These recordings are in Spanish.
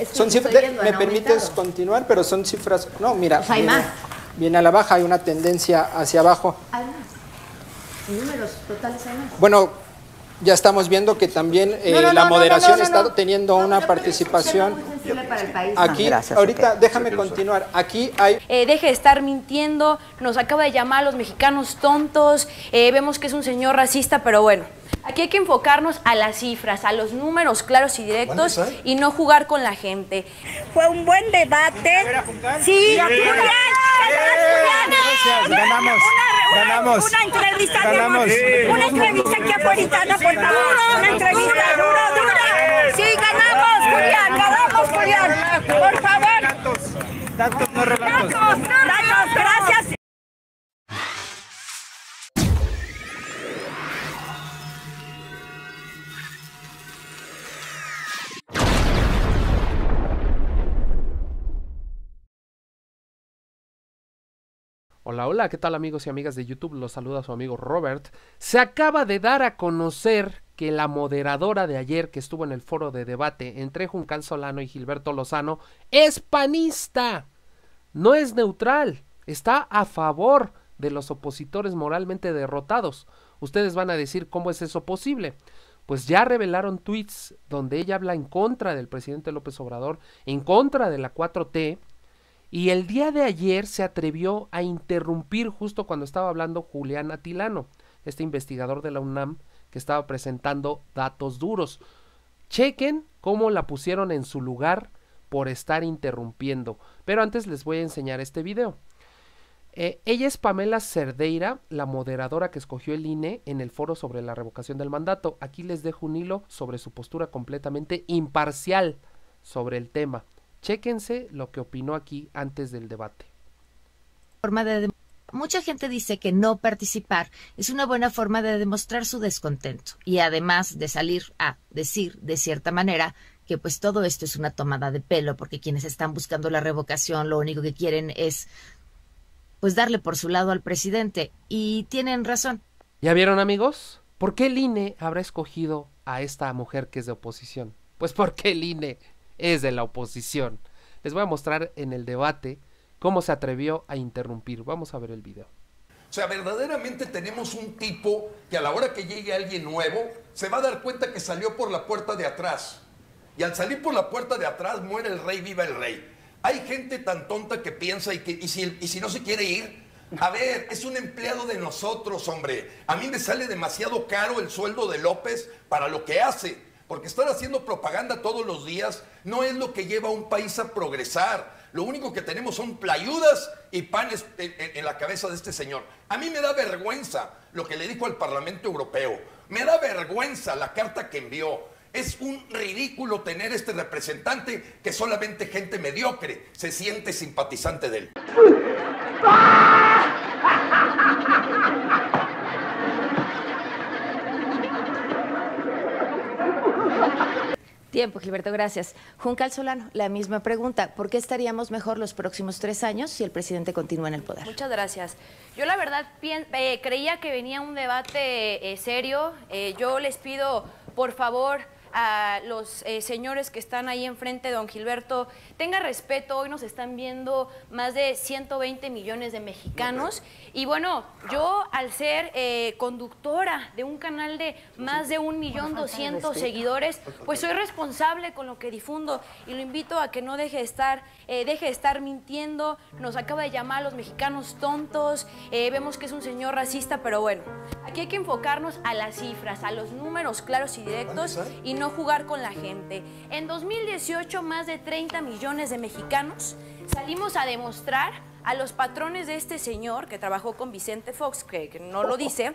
Es que Son cifras, ¿me permites aumentado. continuar? Pero son cifras, no, mira, Pues hay viene, más. viene a la baja, hay una tendencia hacia abajo. Hay más. En números totales hay más. Bueno, ya estamos viendo que también eh, No, no, la no, moderación no, no, está no. teniendo No, una pero es un participación. tema muy sensible para el país. Aquí, gracias, ahorita, déjame continuar. Aquí hay Eh, deje de estar mintiendo, nos acaba de llamar a los mexicanos tontos, eh, vemos que es un señor racista, pero bueno, aquí hay que enfocarnos a las cifras, a los números claros y directos y no jugar con la gente. Fue un buen debate. Sí, ganamos, Una, ganamos. una entrevista Ganamos. de una entrevista aquí afuera, por favor. Una entrevista dura, dura. Sí, ganamos, Julián, ganamos, Julián. Por favor. Datos, no relatos. Hola, hola, ¿qué tal amigos y amigas de YouTube? Los saluda su amigo Robert. Se acaba de dar a conocer que la moderadora de ayer que estuvo en el foro de debate entre Juncal Solano y Gilberto Lozano es panista. No es neutral, está a favor de los opositores moralmente derrotados. Ustedes van a decir cómo es eso posible. Pues ya revelaron tweets donde ella habla en contra del presidente López Obrador, en contra de la 4T, y el día de ayer se atrevió a interrumpir justo cuando estaba hablando Julián Atilano, este investigador de la UNAM que estaba presentando datos duros. Chequen cómo la pusieron en su lugar por estar interrumpiendo. Pero antes les voy a enseñar este video. Eh, ella es Pamela Cerdeira, la moderadora que escogió el INE en el foro sobre la revocación del mandato. Aquí les dejo un hilo sobre su postura completamente imparcial sobre el tema. Chéquense lo que opinó aquí antes del debate. forma de Mucha gente dice que no participar es una buena forma de demostrar su descontento y además de salir a decir de cierta manera que pues todo esto es una tomada de pelo porque quienes están buscando la revocación lo único que quieren es pues darle por su lado al presidente y tienen razón. ¿Ya vieron amigos? ¿Por qué el INE habrá escogido a esta mujer que es de oposición? Pues porque el INE es de la oposición. Les voy a mostrar en el debate cómo se atrevió a interrumpir. Vamos a ver el video. O sea, verdaderamente tenemos un tipo que a la hora que llegue alguien nuevo se va a dar cuenta que salió por la puerta de atrás. Y al salir por la puerta de atrás muere el rey, viva el rey. Hay gente tan tonta que piensa y que y si, y si no se quiere ir, a ver, es un empleado de nosotros, hombre. A mí me sale demasiado caro el sueldo de López para lo que hace. Porque estar haciendo propaganda todos los días no es lo que lleva a un país a progresar. Lo único que tenemos son playudas y panes en, la cabeza de este señor. A mí me da vergüenza lo que le dijo al Parlamento Europeo. Me da vergüenza la carta que envió. Es un ridículo tener este representante que solamente gente mediocre se siente simpatizante de él. Tiempo, Gilberto, gracias. Juncal Solano, la misma pregunta. ¿Por qué estaríamos mejor los próximos tres años si el presidente continúa en el poder? Muchas gracias. Yo la verdad eh, creía que venía un debate eh, serio. Eh, yo les pido, por favor, a los eh, señores que están ahí enfrente, don Gilberto, tenga respeto. Hoy nos están viendo más de 120 millones de mexicanos. Y bueno, yo al ser eh, conductora de un canal de más de un millón doscientos seguidores, pues soy responsable con lo que difundo y lo invito a que no deje de estar, eh, deje de estar mintiendo. Nos acaba de llamar a los mexicanos tontos. eh, vemos que es un señor racista, pero bueno, aquí hay que enfocarnos a las cifras, a los números claros y directos y no jugar con la gente. En 2018, más de 30 millones de mexicanos salimos a demostrar a los patrones de este señor que trabajó con Vicente Fox, que, que no lo dice,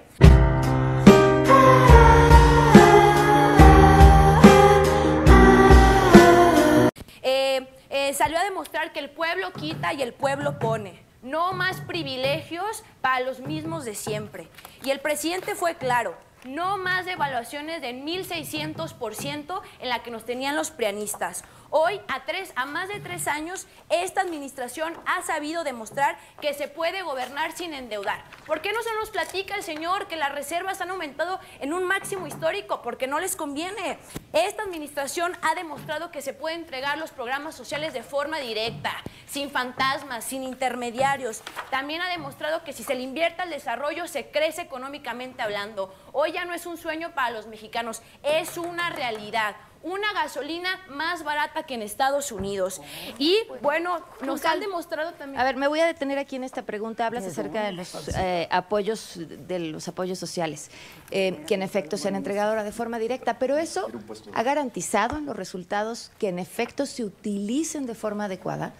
eh, eh, salió a demostrar que el pueblo quita y el pueblo pone. No más privilegios para los mismos de siempre. Y el presidente fue claro, no más devaluaciones de 1.600% en la que nos tenían los prianistas. Hoy, a, tres, a más de tres años, esta administración ha sabido demostrar que se puede gobernar sin endeudar. ¿Por qué no se nos platica el señor que las reservas han aumentado en un máximo histórico? Porque no les conviene. Esta administración ha demostrado que se puede entregar los programas sociales de forma directa, sin fantasmas, sin intermediarios. También ha demostrado que si se le invierte al desarrollo, se crece económicamente hablando. Hoy ya no es un sueño para los mexicanos, es una realidad una gasolina más barata que en Estados Unidos. Y bueno, nos han demostrado también. A ver, me voy a detener aquí en esta pregunta. Hablas acerca de los eh, apoyos, de los apoyos sociales, eh, que en efecto se han entregado ahora de forma directa, pero eso ha garantizado en los resultados que en efecto se utilicen de forma adecuada.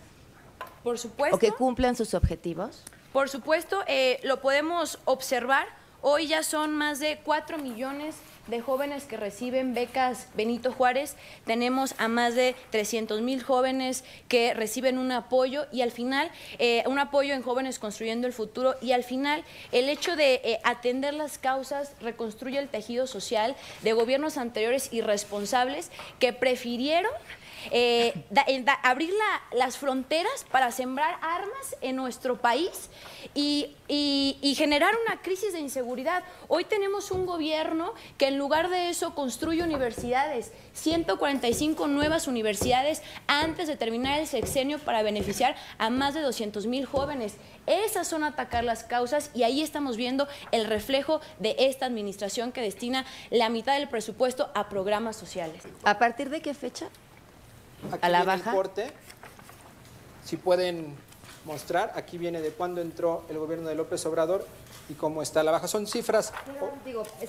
Por supuesto. O que cumplan sus objetivos. Por supuesto, eh, lo podemos observar. Hoy ya son más de 4 millones de jóvenes que reciben becas Benito Juárez, tenemos a más de 300 mil jóvenes que reciben un apoyo y al final, eh, un apoyo en jóvenes construyendo el futuro. Y al final el hecho de eh, atender las causas reconstruye el tejido social de gobiernos anteriores irresponsables que prefirieron eh, abrir las fronteras para sembrar armas en nuestro país y, generar una crisis de inseguridad. Hoy tenemos un gobierno que en lugar de eso construye universidades, 145 nuevas universidades antes de terminar el sexenio para beneficiar a más de 200 mil jóvenes. Esas son atacar las causas y ahí estamos viendo el reflejo de esta administración que destina la mitad del presupuesto a programas sociales. ¿A partir de qué fecha? Aquí a la baja. El corte. Si pueden mostrar, aquí viene de cuándo entró el gobierno de López Obrador y cómo está la baja. Son cifras.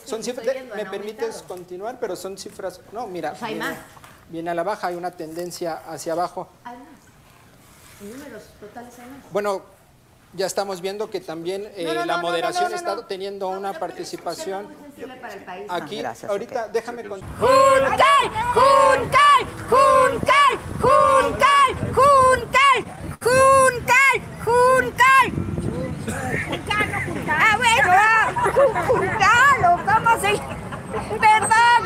son cifras. me permites continuar, pero son cifras. No, mira. Pues viene, viene, a la baja, hay una tendencia hacia abajo. Hay más. números totales hay más. Bueno, ya estamos viendo que también eh, la moderación está teniendo una participación. Aquí, ahorita, déjame con. ¡Juncal! ¡Juncal! ¡Juncal! ¡Juncal! ¡Juncal! ¡Juncal! ¡Juncal! ¡Ah, bueno! ¡Juncal! ¿Cómo se.? ¡Perdón!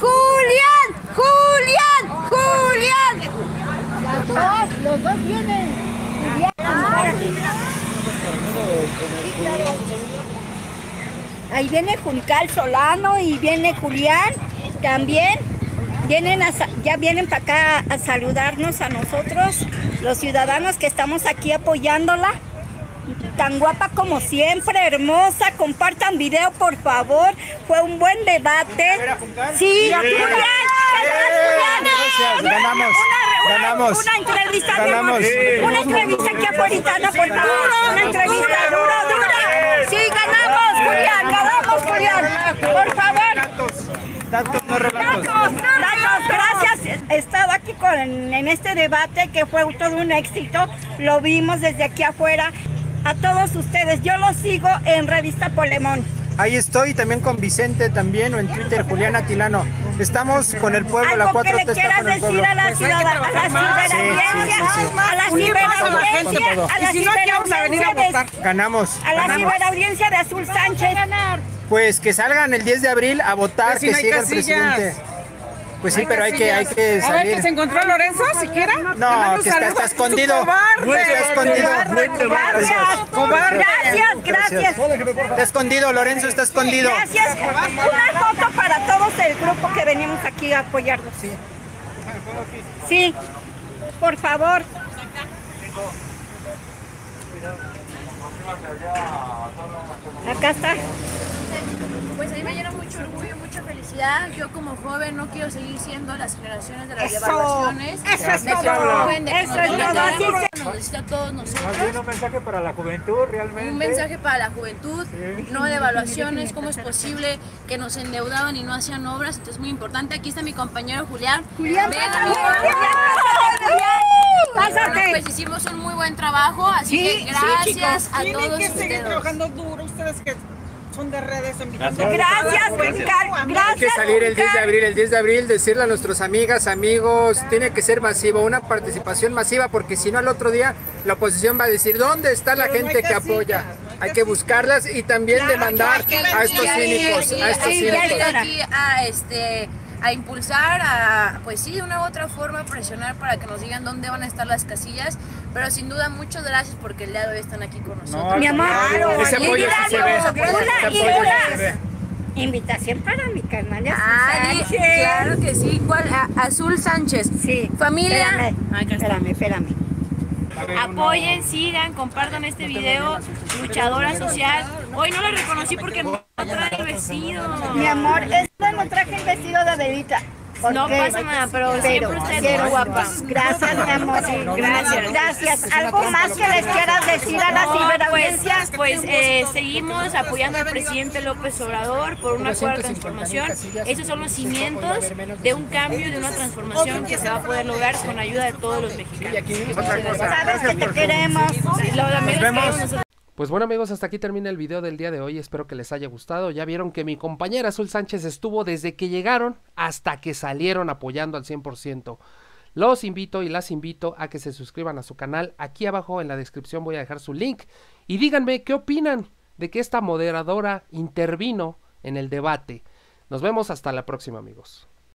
¡Julián! ¡Julián! ¡Julián! Los dos, los dos vienen. Ahí viene Juncal Solano y viene Julián también. Vienen ya vienen para acá a saludarnos a nosotros, los ciudadanos que estamos aquí apoyándola. Tan guapa como siempre, hermosa. Compartan video, por favor. Fue un buen debate. Sí, Julián. Ganamos. Ganamos. Una entrevista. Ganamos. Una entrevista aquí afuera, por favor. Una entrevista dura, dura. Sí, ganamos, Julián. Ganamos, Julián. Por favor. Datos, no relatos. Datos, gracias. He estado aquí con, en este debate que fue todo un éxito. Lo vimos desde aquí afuera. A todos ustedes, yo los sigo en Revista Polemón. Ahí estoy también con Vicente también o en Twitter Juliana Tilano. Estamos con el pueblo, la 4 que le quieras decir a la ciudad, a la ciberaudiencia, a la ciberaudiencia, a la ciberaudiencia Ganamos. A la ciberaudiencia de Azul Sánchez. Pues que salgan el 10 de abril a votar, que siga el presidente. Pues sí, pero hay que, hay que salir. A ver, que se encontró Lorenzo, siquiera. No, que está, está escondido. Está escondido. Gracias, gracias. Está escondido, Lorenzo está escondido. Gracias. Una foto para todos el grupo que venimos aquí a apoyarnos. Sí. Sí, por favor. Acá está. Mucho orgullo, mucha felicidad. Yo como joven no quiero seguir siendo las generaciones de las eso, devaluaciones. Eso es todo. Eso es todo. Nos necesita a todos nosotros. Más un mensaje para la juventud realmente. Un mensaje para la juventud, no de evaluaciones. ¿Cómo es posible que nos endeudaban y no hacían obras? Entonces es muy importante. Aquí está mi compañero Julián. Julián, Venga, Pásate. pues hicimos un muy buen trabajo, así que gracias sí, a todos que seguir ustedes. trabajando duro, ustedes que son de redes Gracias, gracias. Hay que salir el 10 de abril, el 10 de abril, decirle a nuestros amigas, amigos, tiene que ser masivo, una participación masiva, porque si no al otro día la oposición va a decir, ¿dónde está la gente que apoya? hay que buscarlas y también demandar a estos cínicos, a estos cínicos. aquí a este a impulsar, a, pues sí, de una u otra forma presionar para que nos digan dónde van a estar las casillas, pero sin duda muchas gracias porque el día de hoy están aquí con nosotros. Mi amor, ese y apoyo sí se ve. Ese apoyo sí se ve. Invitación para mi carnal. Ay, claro que sí. ¿Cuál? A- Azul Sánchez. Sí. Familia. Espérame, espérame, espérame. Apoyen, sigan, compartan este video. Luchadora social. Hoy no la reconocí porque no trae vestido. Mi amor, no traje el vestido de Adelita. ¿Por No qué? pasa nada, pero siempre usted es quiero- guapa. Gracias, mi amor. Gracias. Gracias. ¿Algo más que les quieras decir a la No, pues, ciberaudiencia? pues eh, seguimos apoyando al presidente López Obrador por una cuarta transformación. Esos son los cimientos de un cambio, de una transformación que se va a poder lograr con ayuda de todos los mexicanos. Sabes que te queremos. Lo Nos vemos. Pues bueno amigos, hasta aquí termina el video del día de hoy, espero que les haya gustado. Ya vieron que mi compañera Azul Sánchez estuvo desde que llegaron hasta que salieron apoyando al 100%. Los invito y las invito a que se suscriban a su canal. Aquí abajo en la descripción voy a dejar su link. Y díganme qué opinan de que esta moderadora intervino en el debate. Nos vemos hasta la próxima amigos.